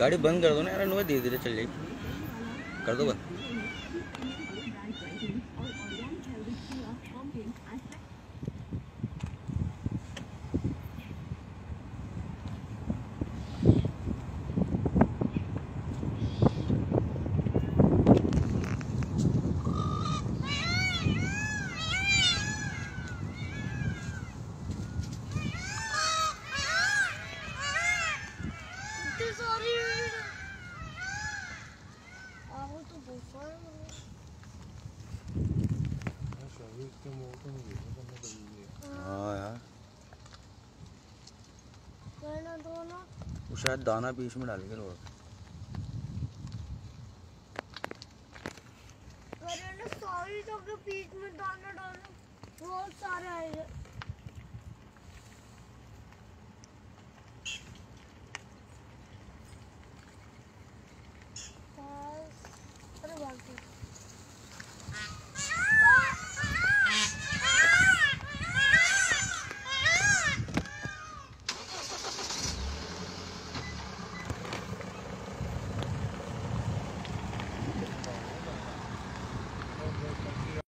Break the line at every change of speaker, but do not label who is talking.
गाड़ी बंद कर दो ना यार धीरे धीरे चल जाएगी कर दो बंद।
सारी आओ तो हैं।
वो शायद दाना बीच में डाल के रोड
अरे ना सारी जगह बीच में डालो